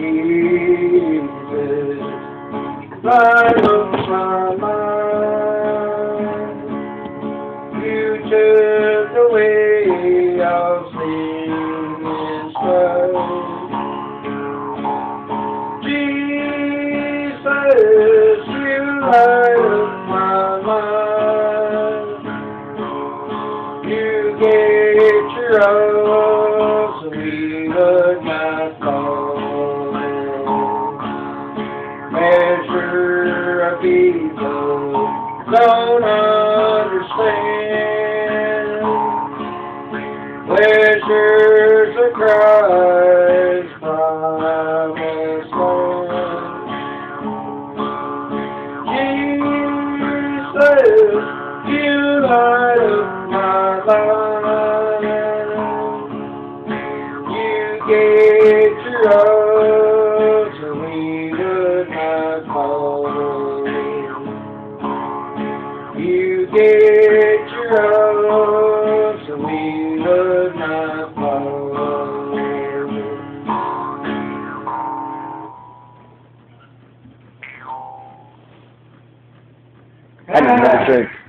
Jesus, light of my mind. You took away all sin and. Measure of evil, don't understand. Pleasures of Christ, promised land. Jesus, you light of my life. You gave your all, You gave your all, so we would not. I did not drink.